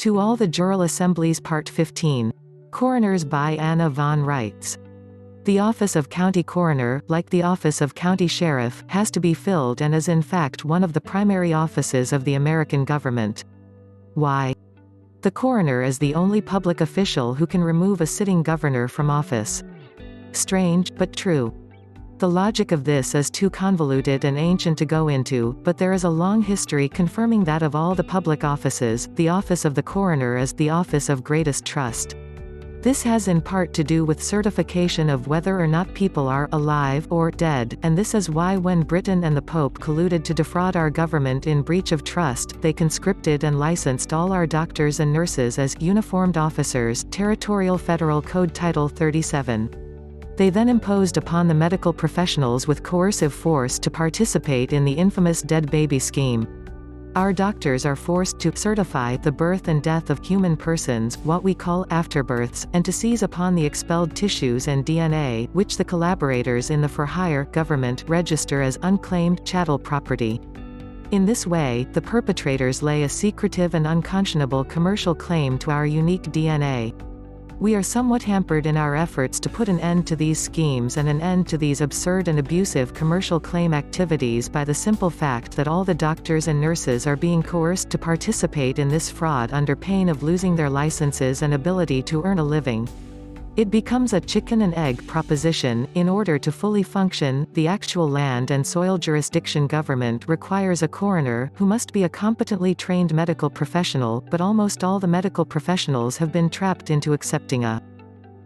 To All the Jural Assemblies Part 15. Coroners by Anna von Reitz. The office of county coroner, like the office of county sheriff, has to be filled and is in fact one of the primary offices of the American government. Why? The coroner is the only public official who can remove a sitting governor from office. Strange, but true. The logic of this is too convoluted and ancient to go into, but there is a long history confirming that of all the public offices, the office of the coroner is the office of greatest trust. This has in part to do with certification of whether or not people are alive or dead, and this is why when Britain and the Pope colluded to defraud our government in breach of trust, they conscripted and licensed all our doctors and nurses as uniformed officers, Territorial Federal Code Title 37. They then imposed upon the medical professionals with coercive force to participate in the infamous dead baby scheme. Our doctors are forced to certify the birth and death of human persons, what we call afterbirths, and to seize upon the expelled tissues and DNA, which the collaborators in the for-hire government register as unclaimed chattel property. In this way, the perpetrators lay a secretive and unconscionable commercial claim to our unique DNA. We are somewhat hampered in our efforts to put an end to these schemes and an end to these absurd and abusive commercial claim activities by the simple fact that all the doctors and nurses are being coerced to participate in this fraud under pain of losing their licenses and ability to earn a living. It becomes a chicken and egg proposition. In order to fully function, the actual land and soil jurisdiction government requires a coroner, who must be a competently trained medical professional, but almost all the medical professionals have been trapped into accepting a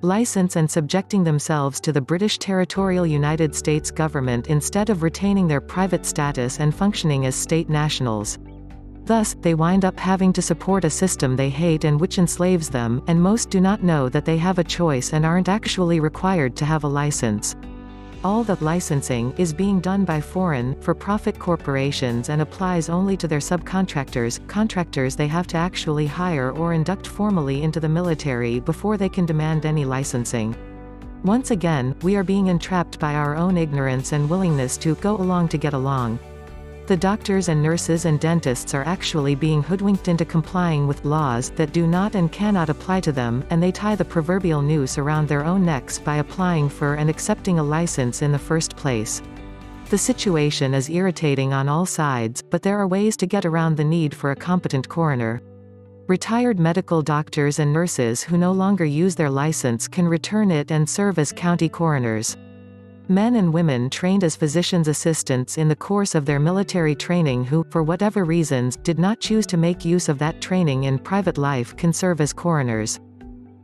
license and subjecting themselves to the British territorial United States government instead of retaining their private status and functioning as state nationals. Thus, they wind up having to support a system they hate and which enslaves them, and most do not know that they have a choice and aren't actually required to have a license. All the licensing is being done by foreign, for-profit corporations and applies only to their subcontractors, contractors they have to actually hire or induct formally into the military before they can demand any licensing. Once again, we are being entrapped by our own ignorance and willingness to go along to get along. The doctors and nurses and dentists are actually being hoodwinked into complying with laws that do not and cannot apply to them, and they tie the proverbial noose around their own necks by applying for and accepting a license in the first place. The situation is irritating on all sides, but there are ways to get around the need for a competent coroner. Retired medical doctors and nurses who no longer use their license can return it and serve as county coroners. Men and women trained as physician's assistants in the course of their military training who, for whatever reasons, did not choose to make use of that training in private life can serve as coroners.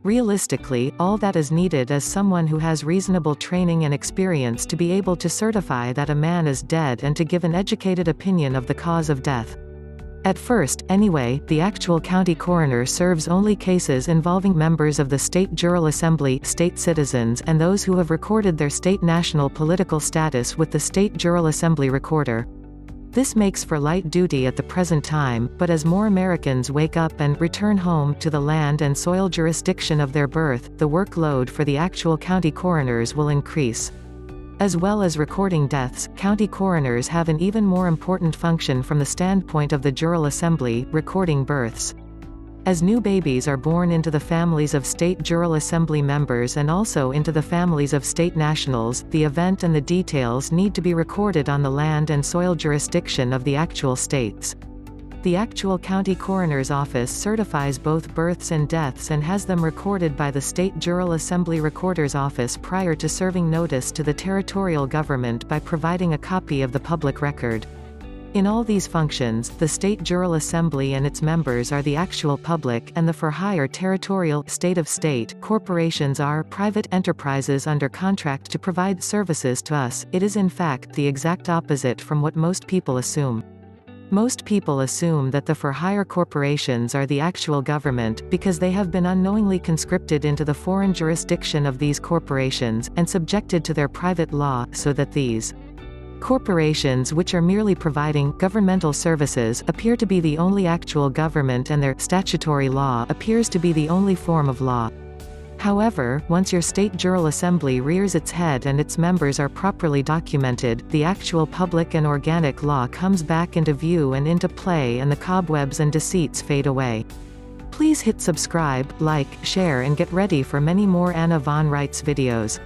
Realistically, all that is needed is someone who has reasonable training and experience to be able to certify that a man is dead and to give an educated opinion of the cause of death. At first, anyway, the actual county coroner serves only cases involving members of the state jural assembly, state citizens and those who have recorded their state national political status with the state jural assembly recorder. This makes for light duty at the present time, but as more Americans wake up and return home to the land and soil jurisdiction of their birth, the workload for the actual county coroners will increase. As well as recording deaths, county coroners have an even more important function from the standpoint of the jural assembly, recording births. As new babies are born into the families of state jural assembly members and also into the families of state nationals, the event and the details need to be recorded on the land and soil jurisdiction of the actual states. The actual county coroner's office certifies both births and deaths and has them recorded by the State Jural Assembly Recorder's Office prior to serving notice to the territorial government by providing a copy of the public record. In all these functions, the State Jural Assembly and its members are the actual public, and the for-hire territorial state of state corporations are private enterprises under contract to provide services to us. It is in fact the exact opposite from what most people assume. Most people assume that the for-hire corporations are the actual government, because they have been unknowingly conscripted into the foreign jurisdiction of these corporations, and subjected to their private law, so that these corporations which are merely providing governmental services appear to be the only actual government and their statutory law appears to be the only form of law. However, once your state jural assembly rears its head and its members are properly documented, the actual public and organic law comes back into view and into play and the cobwebs and deceits fade away. Please hit subscribe, like, share and get ready for many more Anna Von Reitz videos.